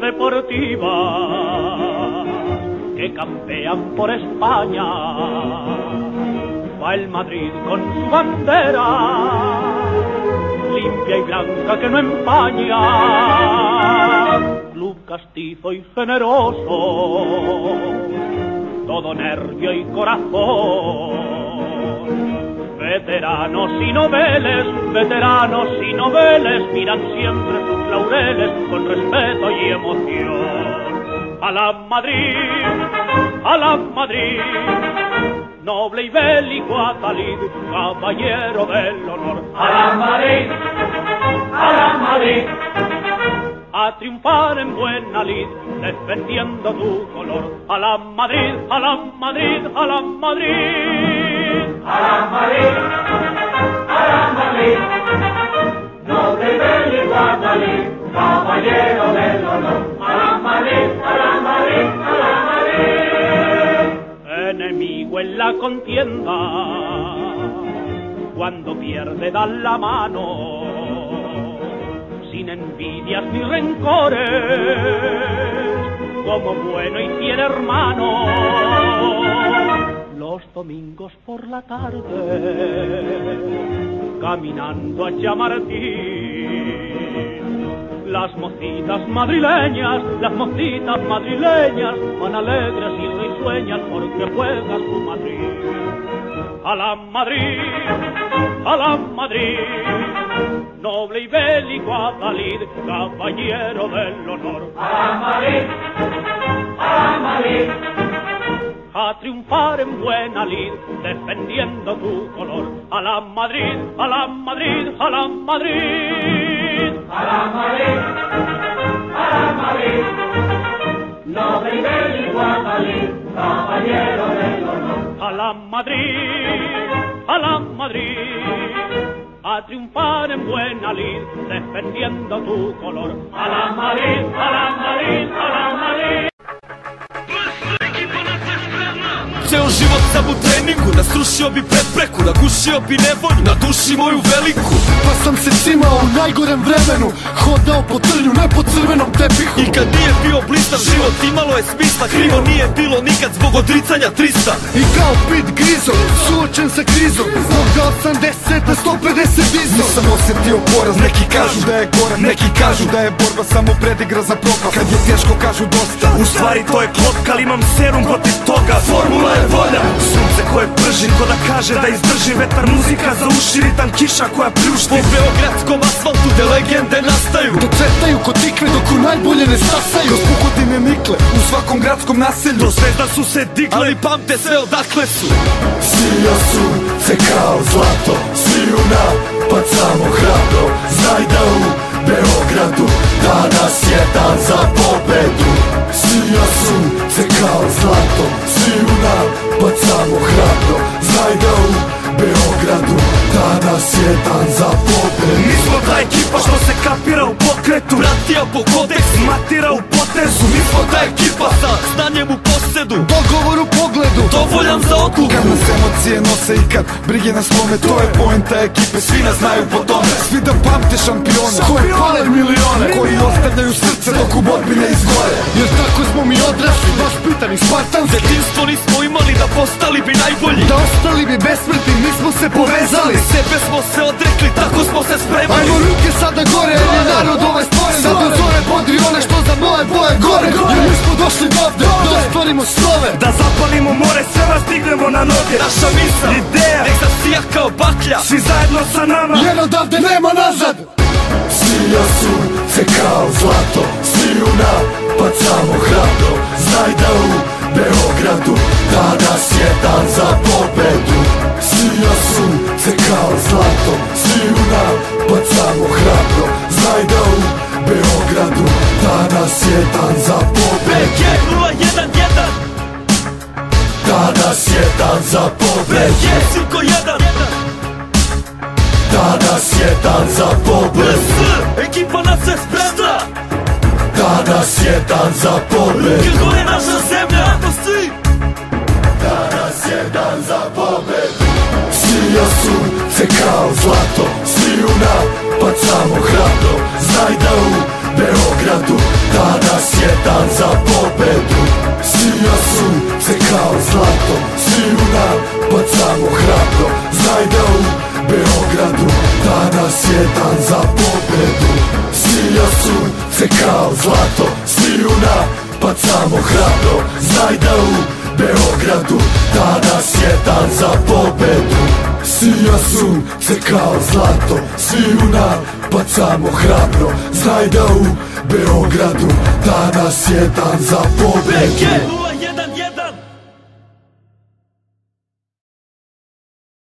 deportivas que campean por España. Va el Madrid con su bandera, limpia y blanca que no empaña. Club castizo y generoso, todo nervio y corazón Veteranos y noveles, veteranos y noveles miran siempre sus laureles con respeto. A la Madrid, a la Madrid, noble y bélico Atalid, caballero del honor. A la Madrid, a la Madrid, a triunfar en buena lid, defendiendo tu color. A la Madrid, a la Madrid, a la Madrid. a la Madrid, a la Madrid, noble y bélico Atalid, caballero en la contienda, cuando pierde dan la mano, sin envidias ni rencores, como bueno y fiel hermano. Los domingos por la tarde, caminando a Chamartín, las mocitas madrileñas, las mocitas madrileñas, van alegres y risueñas porque juega su Madrid. A la Madrid, a la Madrid, noble y bélico Atalid, caballero del honor. A la Madrid, a la Madrid, a triunfar en buena lid, defendiendo tu color. A la Madrid, a la Madrid, a la Madrid. La Madrid, a la Madrid, a triunfar en buena lid, defendiendo tu color. A la Madrid, a la Madrid, a la Madrid. Ceo život sam u treningu Nasrušio bi prepreku Nagušio bi nevolju Na duši moju veliku. Pa sam se cimao u najgorem vremenu Hodao po trnju, ne po crvenom tepihu. I kad nije bio blistav život Imalo je smisla Krivo nije bilo nikad Zbog odricanja 300 I kao pit grizo, suočen sa krizom Zbog da 80 na 150 dizo Nisam osjetio poraz, neki kažu da je gorak Neki kažu da je borba samo predigra za propast. Kad je teško kažu dosta. U stvari to je klopka, ali imam serum protiv toga. Formula je volja. Sunce koje prži, ko da kaže da izdrži Vetar. Muzika za uši, ritam kiša koja Po pljušti beogradskom asfaltu Te legende nastaju. Da cvetaju ko tikve dok u najbolje ne stasaju. Kroz pukotine nikle u svakom gradskom naselju. Do zvezda su se digle Ali pamte sve odakle su. Sija sunce kao zlato Sviju napad samo hrabro. Znaj da u Beogradu Danas je dan Mi smo ta ekipa što se kapira u pokretu. Bratija po kodeksu Matira u potezu. Mi smo ta ekipa sa znanjem u posedu. Dogovor u pogledu. Dovoljan za odluku. Kad nas emocije nose i kad brige nas slome To je poenta ekipe, svi nas znaju po tome. Svi da pamte šampione. Koje pale milione Koji ostavljaju srce dok u borbi ne izgore. Jer tako smo mi odrasli, vaspitani spartanski. Detinstvo nismo imali da postali bi najbolji. Da ostali bi besmrtni, mi smo se povezali. Sebe smo se odrekli, se Ajmo ruke sada gore, jer je narod ovaj stvoren Sad do zore podri one što za moje boje gore. Jer mi smo došli dovde, da ostvarimo slove. Da zapalimo more, sve vas dignemo na noge. Naša misla, Ideja, nek zasija kao baklja. Svi zajedno sa nama. Jer odavde nema nazad. Sija sunce kao zlato. Sviju napad samo hrabro. Znaj da u Beogradu Danas je dan za dan za BG Silko 1 Danas je dan za pobedu BS Ekipa nas se spremna Danas je dan za pobedu Kako je naša zemlja? Svi. Danas je dan za pobedu Sija sunce kao zlato vratom Sviju nam bacamo hrabro. Znaj da u Beogradu Tada dan za pobedu Silja su se kao zlato Sviju pa samo hrabro. Znaj da u Beogradu Tada dan za pobedu Sija su se kao zlato Sviju pa samo hrabro. Znaj da u Beogradu Danas je dan za pobedu